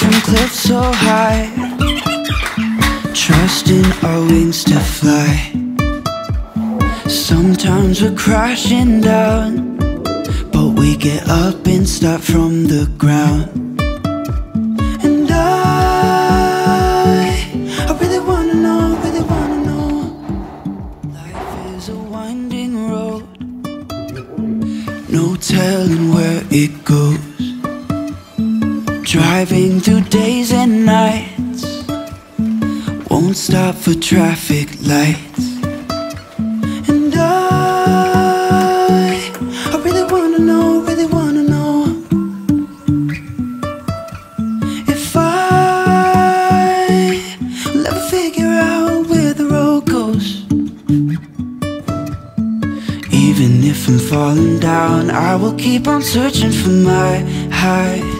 From cliffs so high. Trusting our wings to fly. Sometimes we're crashing down But we get up and start from the ground. And I I really wanna know, really wanna know. Life is a winding road. No telling where it goes Driving through days and nights. Won't stop for traffic lights. And I I really wanna know, really wanna know If I will ever figure out where the road goes. Even if I'm falling down, I will keep on searching for my high.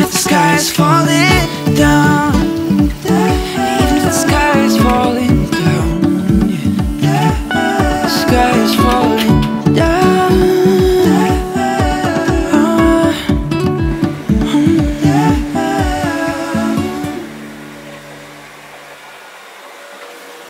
if the sky is falling down